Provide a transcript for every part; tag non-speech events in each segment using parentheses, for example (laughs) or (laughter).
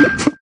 you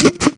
you (laughs)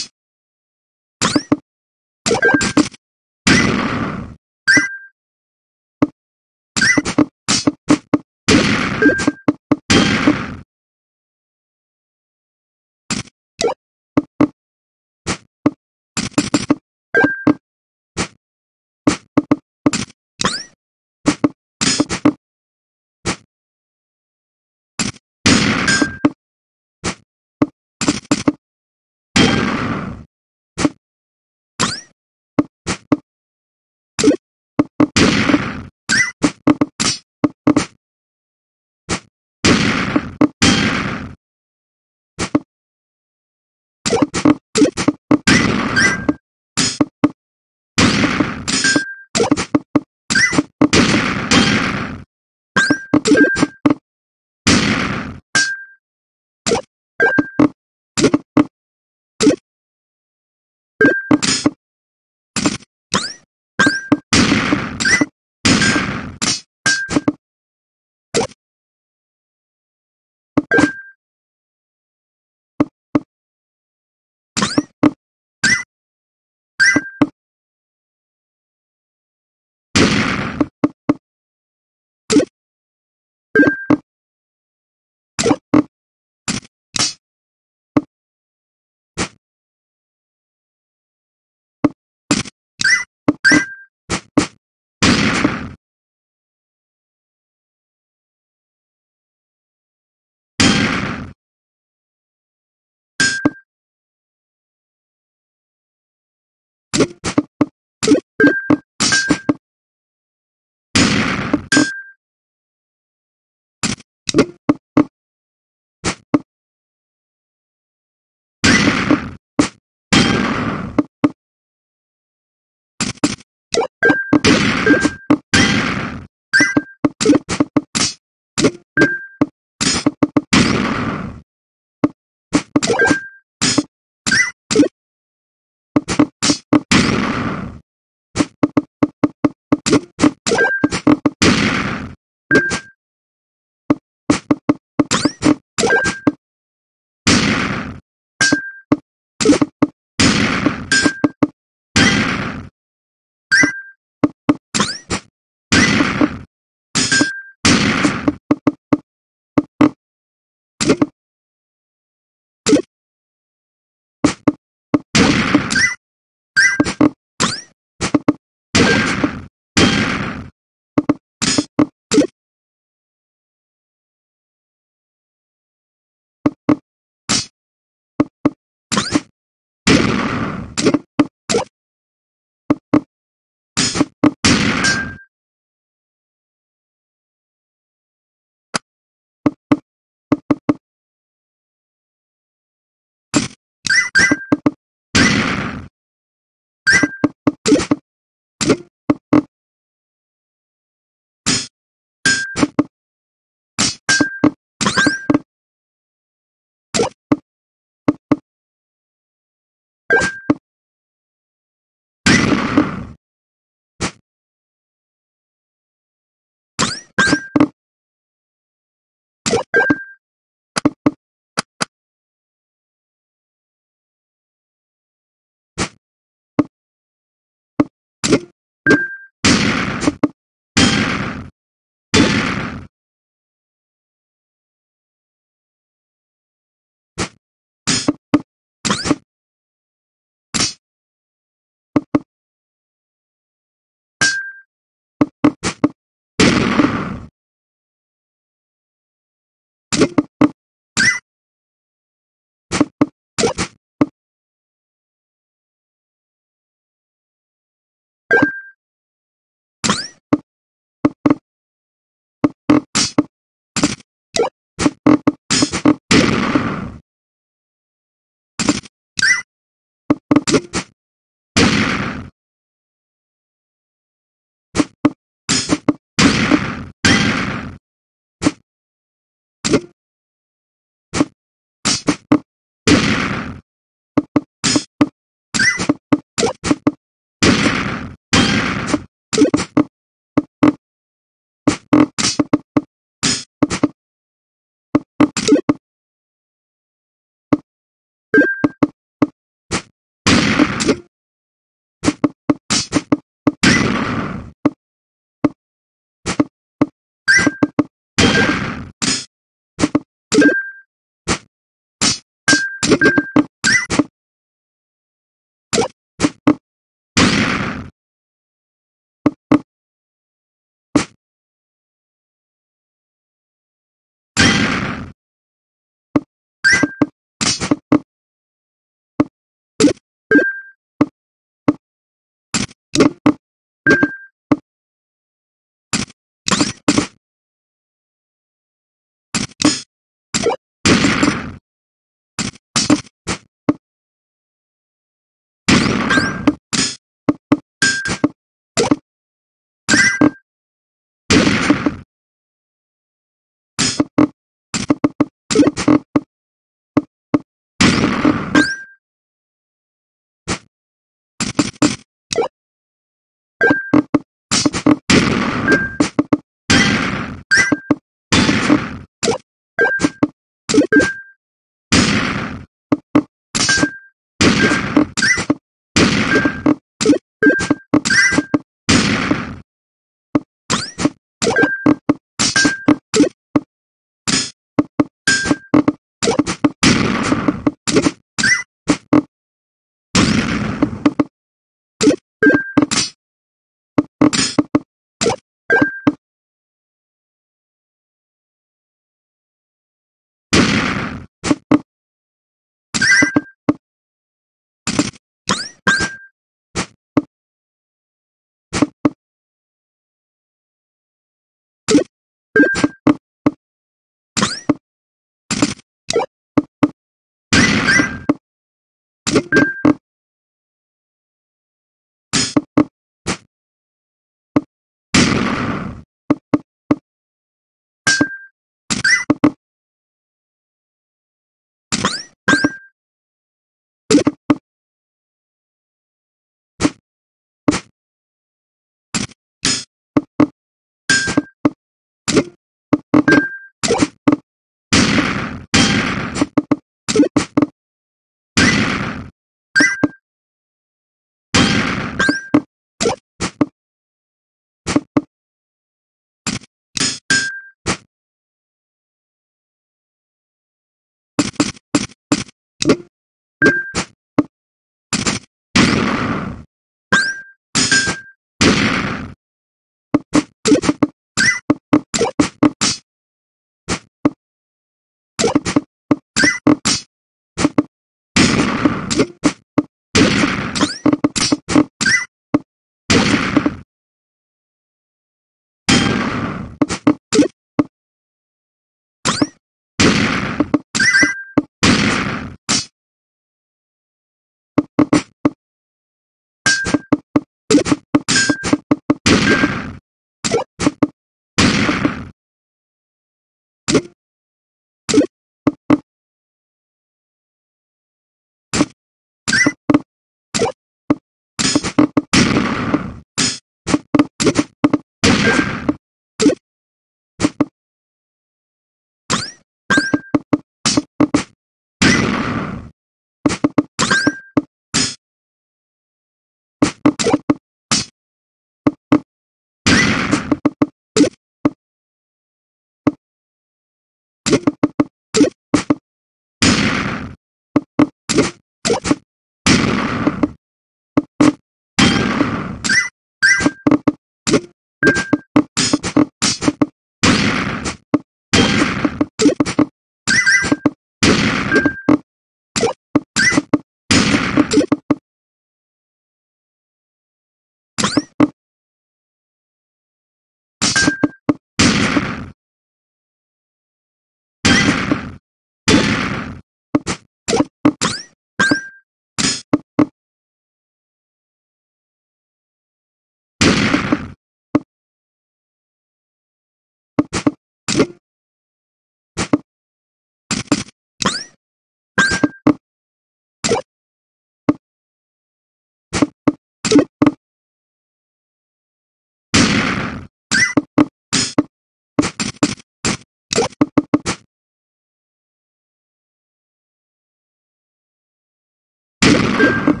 You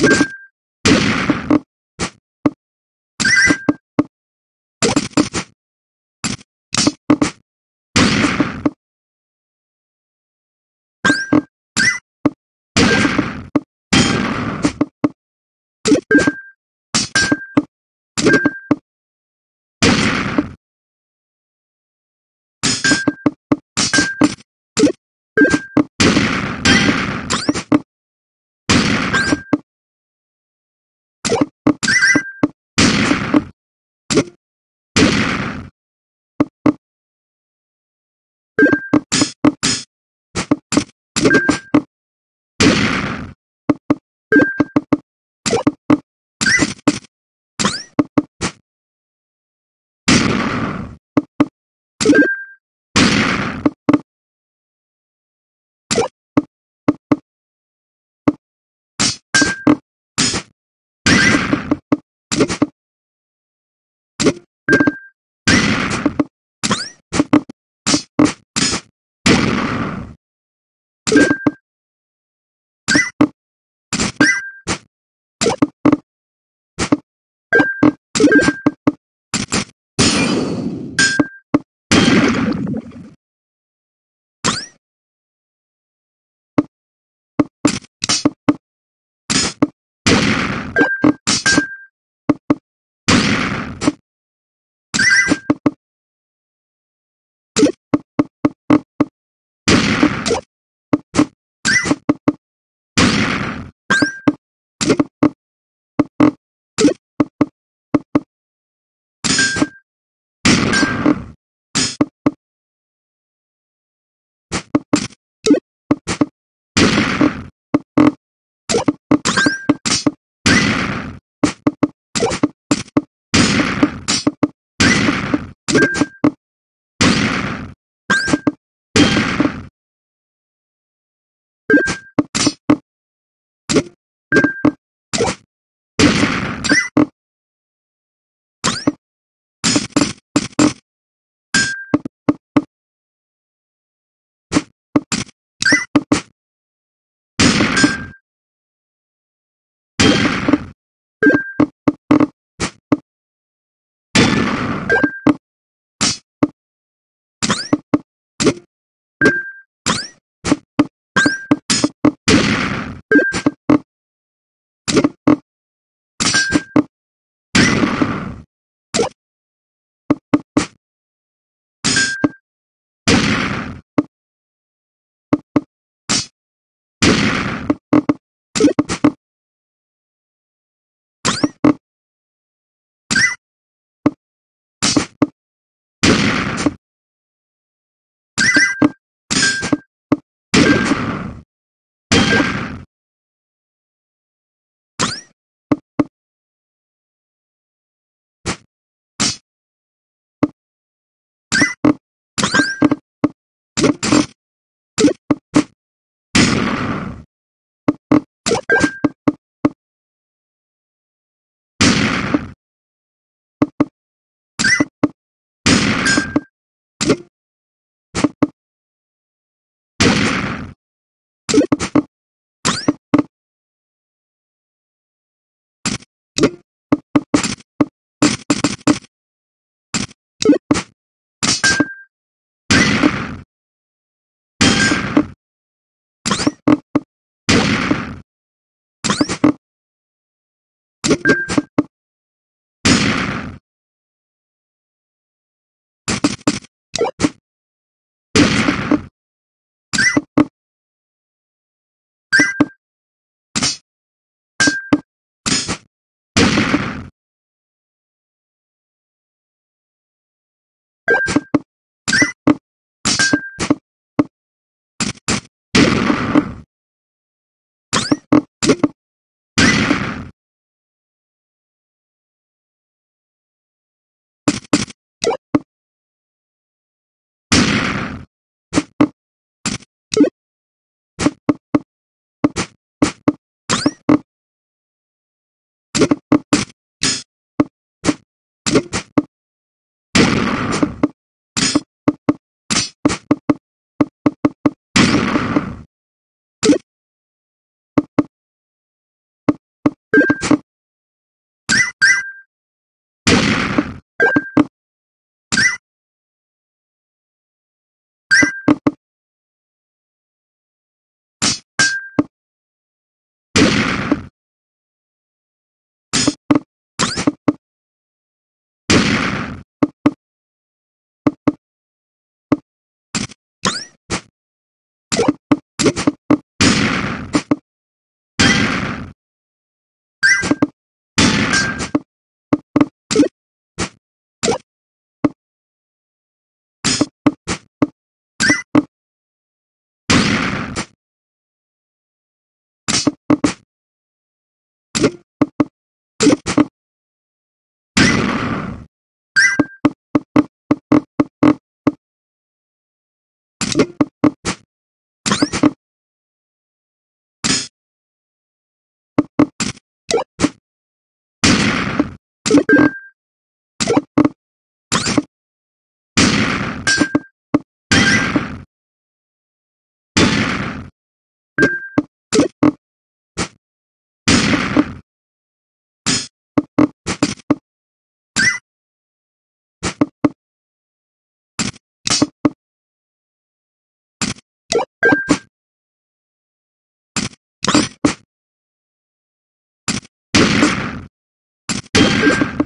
you (laughs) you you.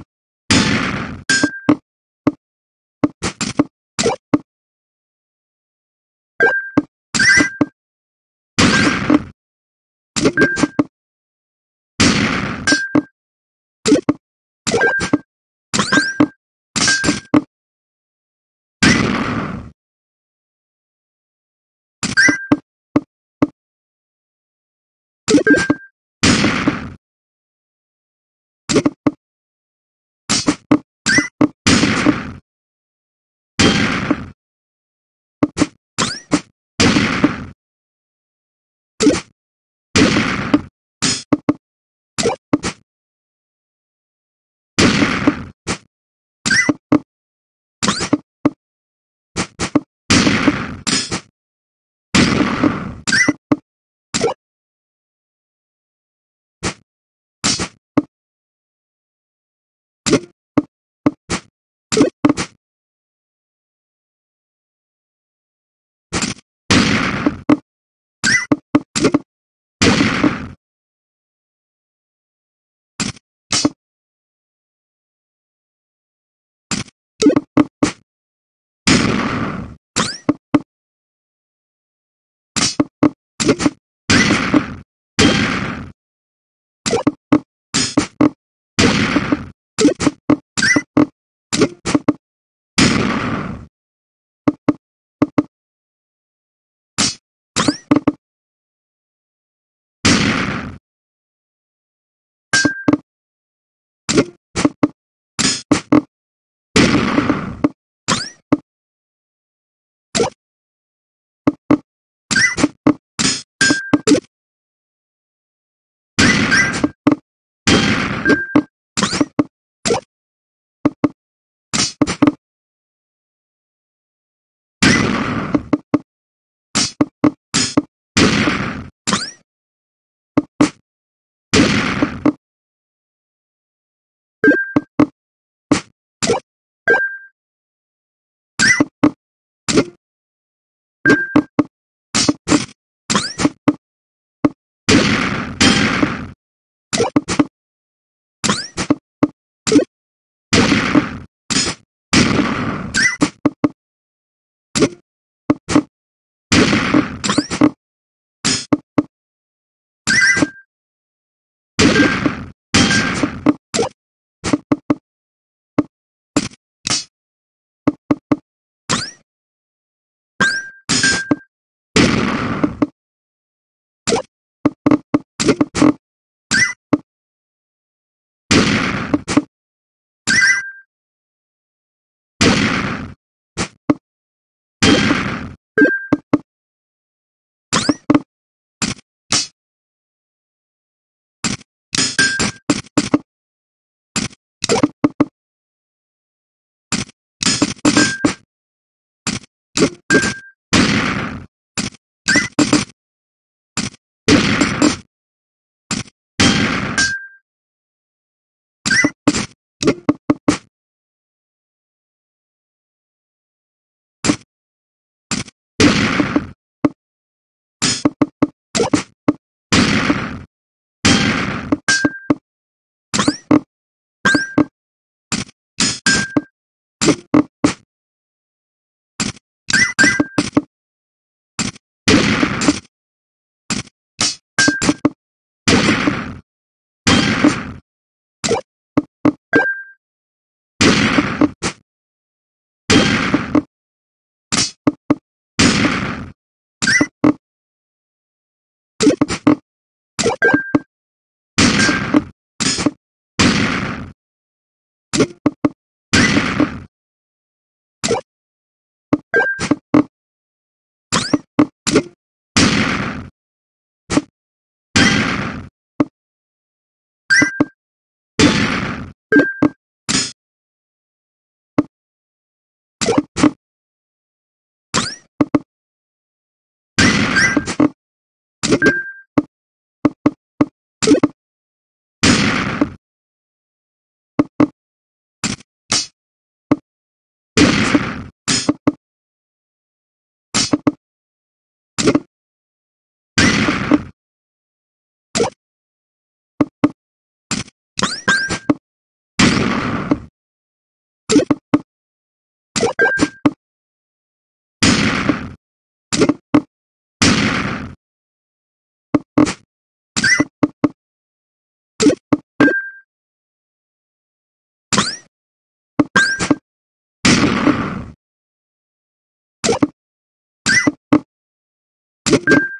Thank you.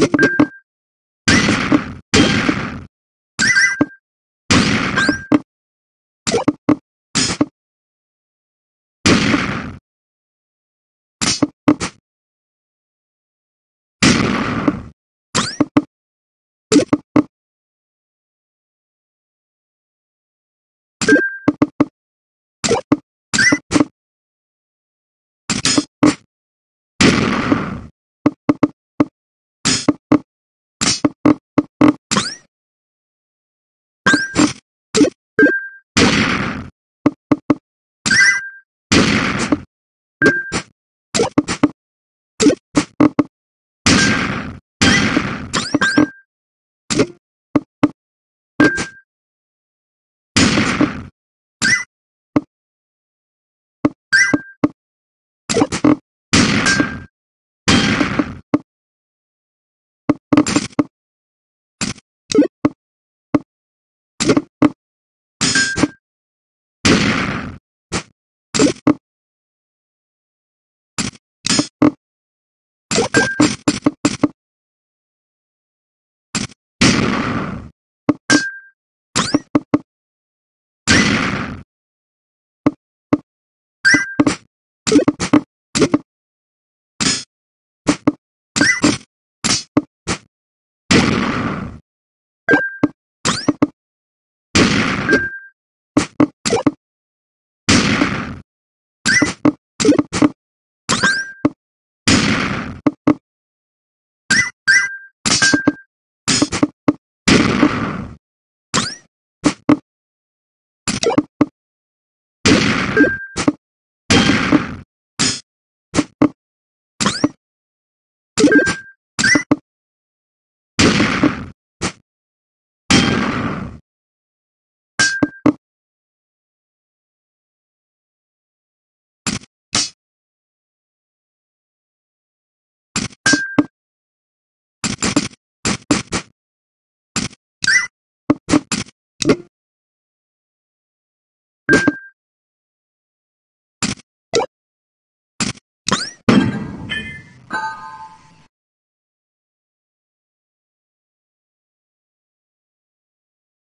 You (laughs)